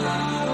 Bye.